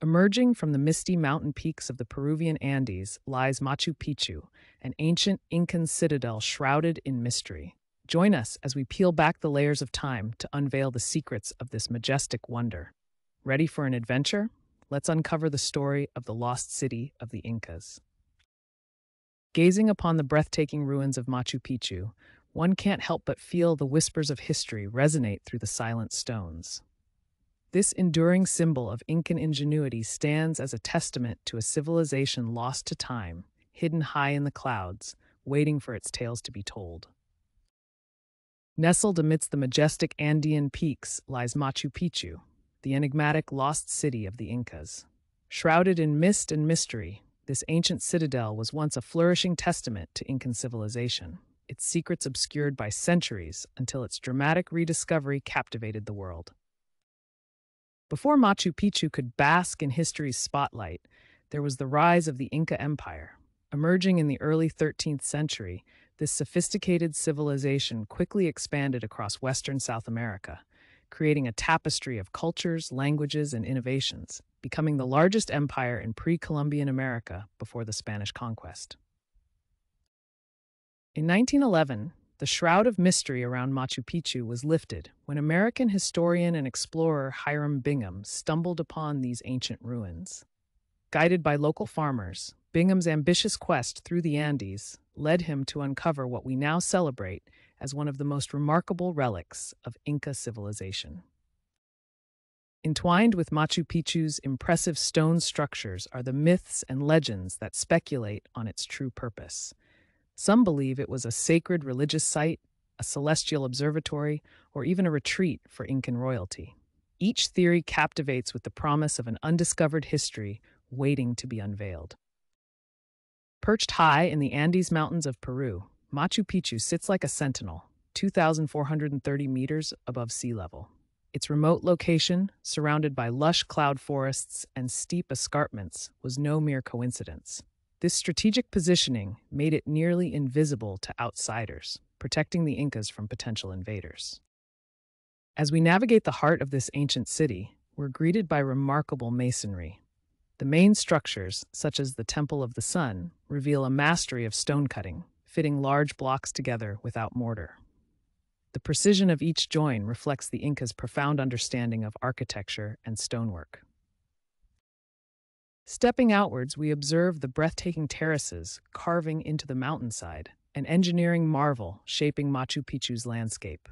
Emerging from the misty mountain peaks of the Peruvian Andes lies Machu Picchu, an ancient Incan citadel shrouded in mystery. Join us as we peel back the layers of time to unveil the secrets of this majestic wonder. Ready for an adventure? Let's uncover the story of the lost city of the Incas. Gazing upon the breathtaking ruins of Machu Picchu, one can't help but feel the whispers of history resonate through the silent stones. This enduring symbol of Incan ingenuity stands as a testament to a civilization lost to time, hidden high in the clouds, waiting for its tales to be told. Nestled amidst the majestic Andean peaks lies Machu Picchu, the enigmatic lost city of the Incas. Shrouded in mist and mystery, this ancient citadel was once a flourishing testament to Incan civilization, its secrets obscured by centuries until its dramatic rediscovery captivated the world. Before Machu Picchu could bask in history's spotlight, there was the rise of the Inca Empire. Emerging in the early 13th century, this sophisticated civilization quickly expanded across Western South America, creating a tapestry of cultures, languages, and innovations, becoming the largest empire in pre Columbian America before the Spanish conquest. In 1911, the shroud of mystery around Machu Picchu was lifted when American historian and explorer Hiram Bingham stumbled upon these ancient ruins. Guided by local farmers, Bingham's ambitious quest through the Andes led him to uncover what we now celebrate as one of the most remarkable relics of Inca civilization. Entwined with Machu Picchu's impressive stone structures are the myths and legends that speculate on its true purpose. Some believe it was a sacred religious site, a celestial observatory, or even a retreat for Incan royalty. Each theory captivates with the promise of an undiscovered history waiting to be unveiled. Perched high in the Andes Mountains of Peru, Machu Picchu sits like a sentinel, 2,430 meters above sea level. Its remote location, surrounded by lush cloud forests and steep escarpments, was no mere coincidence. This strategic positioning made it nearly invisible to outsiders, protecting the Incas from potential invaders. As we navigate the heart of this ancient city, we're greeted by remarkable masonry. The main structures, such as the Temple of the Sun, reveal a mastery of stone cutting, fitting large blocks together without mortar. The precision of each join reflects the Incas' profound understanding of architecture and stonework. Stepping outwards, we observe the breathtaking terraces carving into the mountainside, an engineering marvel shaping Machu Picchu's landscape.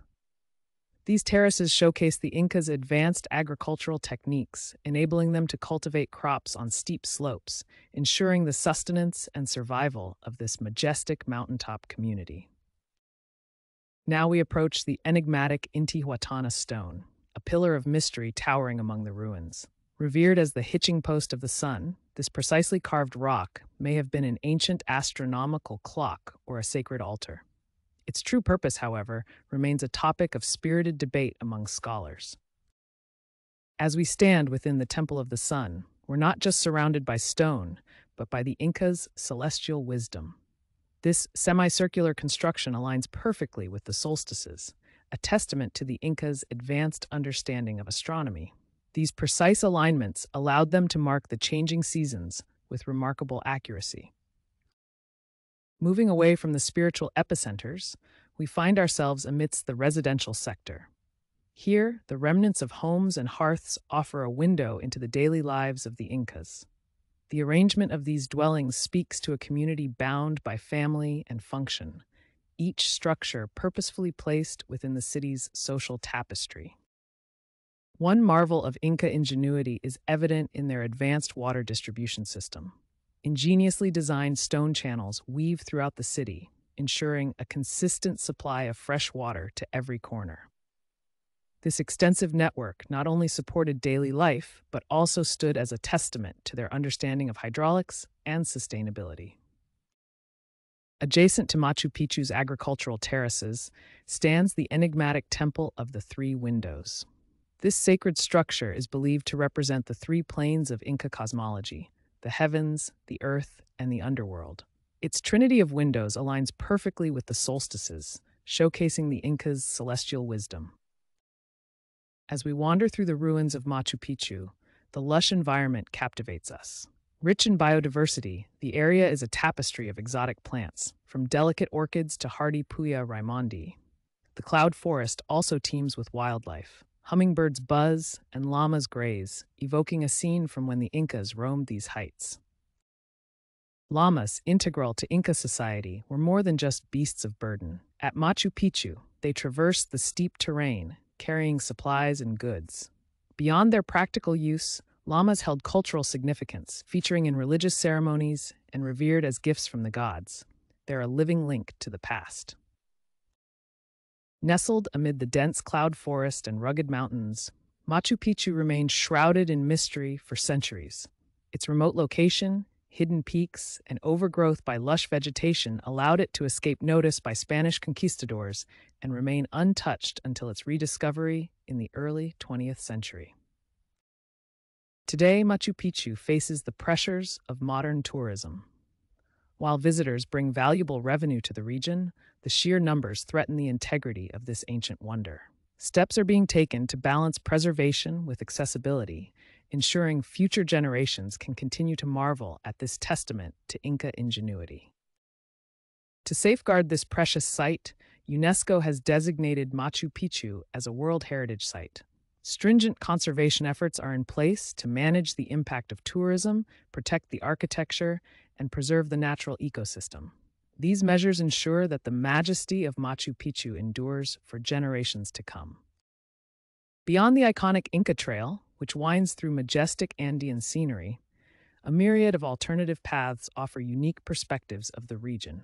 These terraces showcase the Incas' advanced agricultural techniques, enabling them to cultivate crops on steep slopes, ensuring the sustenance and survival of this majestic mountaintop community. Now we approach the enigmatic Intihuatana stone, a pillar of mystery towering among the ruins. Revered as the hitching post of the sun, this precisely carved rock may have been an ancient astronomical clock or a sacred altar. Its true purpose, however, remains a topic of spirited debate among scholars. As we stand within the Temple of the Sun, we're not just surrounded by stone, but by the Inca's celestial wisdom. This semicircular construction aligns perfectly with the solstices, a testament to the Inca's advanced understanding of astronomy. These precise alignments allowed them to mark the changing seasons with remarkable accuracy. Moving away from the spiritual epicenters, we find ourselves amidst the residential sector. Here, the remnants of homes and hearths offer a window into the daily lives of the Incas. The arrangement of these dwellings speaks to a community bound by family and function, each structure purposefully placed within the city's social tapestry. One marvel of Inca ingenuity is evident in their advanced water distribution system. Ingeniously designed stone channels weave throughout the city, ensuring a consistent supply of fresh water to every corner. This extensive network not only supported daily life, but also stood as a testament to their understanding of hydraulics and sustainability. Adjacent to Machu Picchu's agricultural terraces stands the enigmatic Temple of the Three Windows. This sacred structure is believed to represent the three planes of Inca cosmology the heavens, the earth, and the underworld. Its trinity of windows aligns perfectly with the solstices, showcasing the Incas' celestial wisdom. As we wander through the ruins of Machu Picchu, the lush environment captivates us. Rich in biodiversity, the area is a tapestry of exotic plants, from delicate orchids to hardy Puya raimondi. The cloud forest also teems with wildlife. Hummingbirds buzz and llamas graze, evoking a scene from when the Incas roamed these heights. Llamas, integral to Inca society, were more than just beasts of burden. At Machu Picchu, they traversed the steep terrain, carrying supplies and goods. Beyond their practical use, llamas held cultural significance, featuring in religious ceremonies and revered as gifts from the gods. They're a living link to the past. Nestled amid the dense cloud forest and rugged mountains, Machu Picchu remained shrouded in mystery for centuries. Its remote location, hidden peaks, and overgrowth by lush vegetation allowed it to escape notice by Spanish conquistadors and remain untouched until its rediscovery in the early 20th century. Today, Machu Picchu faces the pressures of modern tourism. While visitors bring valuable revenue to the region, the sheer numbers threaten the integrity of this ancient wonder. Steps are being taken to balance preservation with accessibility ensuring future generations can continue to marvel at this testament to Inca ingenuity. To safeguard this precious site, UNESCO has designated Machu Picchu as a World Heritage Site. Stringent conservation efforts are in place to manage the impact of tourism, protect the architecture, and preserve the natural ecosystem. These measures ensure that the majesty of Machu Picchu endures for generations to come. Beyond the iconic Inca Trail, which winds through majestic Andean scenery, a myriad of alternative paths offer unique perspectives of the region.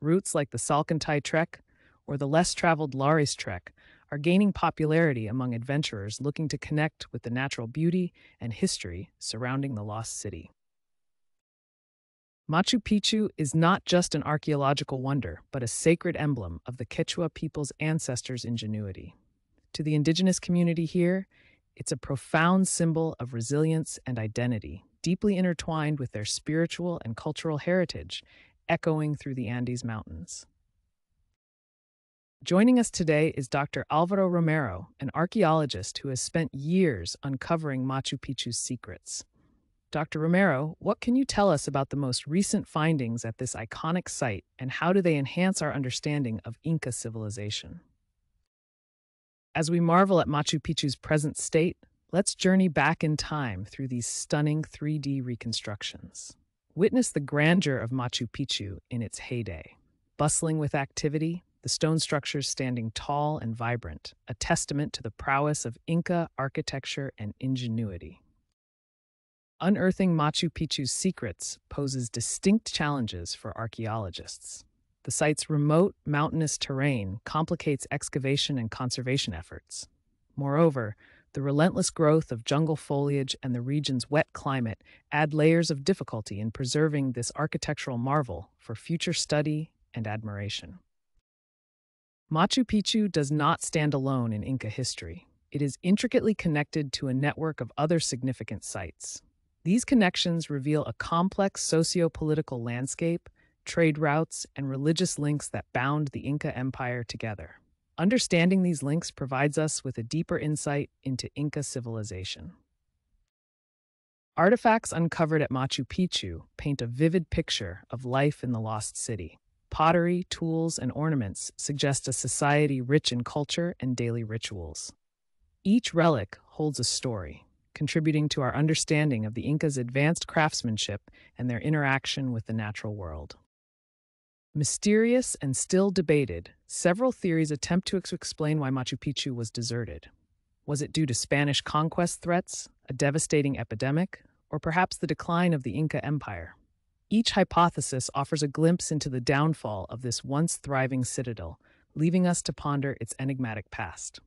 Routes like the Salkantay Trek or the less traveled Lares Trek are gaining popularity among adventurers looking to connect with the natural beauty and history surrounding the lost city. Machu Picchu is not just an archaeological wonder, but a sacred emblem of the Quechua people's ancestors' ingenuity. To the indigenous community here, it's a profound symbol of resilience and identity, deeply intertwined with their spiritual and cultural heritage, echoing through the Andes Mountains. Joining us today is Dr. Alvaro Romero, an archaeologist who has spent years uncovering Machu Picchu's secrets. Dr. Romero, what can you tell us about the most recent findings at this iconic site and how do they enhance our understanding of Inca civilization? As we marvel at Machu Picchu's present state, let's journey back in time through these stunning 3D reconstructions. Witness the grandeur of Machu Picchu in its heyday. Bustling with activity, the stone structures standing tall and vibrant, a testament to the prowess of Inca architecture and ingenuity. Unearthing Machu Picchu's secrets poses distinct challenges for archaeologists. The site's remote, mountainous terrain complicates excavation and conservation efforts. Moreover, the relentless growth of jungle foliage and the region's wet climate add layers of difficulty in preserving this architectural marvel for future study and admiration. Machu Picchu does not stand alone in Inca history. It is intricately connected to a network of other significant sites. These connections reveal a complex socio-political landscape trade routes, and religious links that bound the Inca Empire together. Understanding these links provides us with a deeper insight into Inca civilization. Artifacts uncovered at Machu Picchu paint a vivid picture of life in the lost city. Pottery, tools, and ornaments suggest a society rich in culture and daily rituals. Each relic holds a story, contributing to our understanding of the Incas' advanced craftsmanship and their interaction with the natural world. Mysterious and still debated, several theories attempt to explain why Machu Picchu was deserted. Was it due to Spanish conquest threats, a devastating epidemic, or perhaps the decline of the Inca Empire? Each hypothesis offers a glimpse into the downfall of this once thriving citadel, leaving us to ponder its enigmatic past.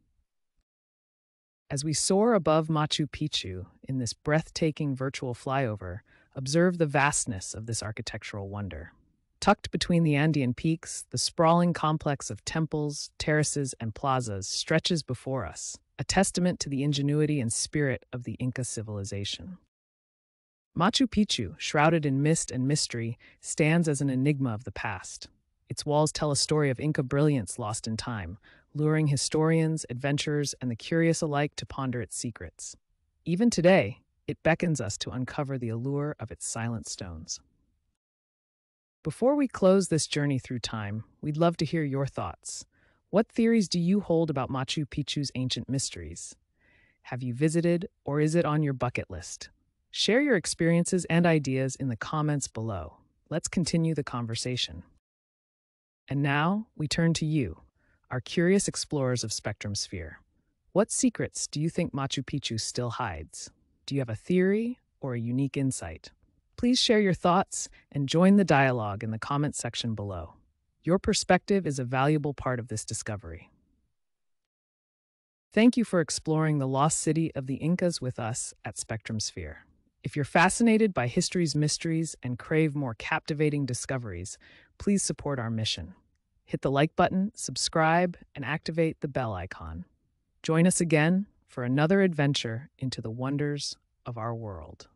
As we soar above Machu Picchu in this breathtaking virtual flyover, observe the vastness of this architectural wonder. Tucked between the Andean peaks, the sprawling complex of temples, terraces, and plazas stretches before us, a testament to the ingenuity and spirit of the Inca civilization. Machu Picchu, shrouded in mist and mystery, stands as an enigma of the past. Its walls tell a story of Inca brilliance lost in time, luring historians, adventurers, and the curious alike to ponder its secrets. Even today, it beckons us to uncover the allure of its silent stones. Before we close this journey through time, we'd love to hear your thoughts. What theories do you hold about Machu Picchu's ancient mysteries? Have you visited, or is it on your bucket list? Share your experiences and ideas in the comments below. Let's continue the conversation. And now we turn to you, our curious explorers of Spectrum Sphere. What secrets do you think Machu Picchu still hides? Do you have a theory or a unique insight? Please share your thoughts and join the dialogue in the comments section below. Your perspective is a valuable part of this discovery. Thank you for exploring the lost city of the Incas with us at Spectrum Sphere. If you're fascinated by history's mysteries and crave more captivating discoveries, please support our mission. Hit the like button, subscribe, and activate the bell icon. Join us again for another adventure into the wonders of our world.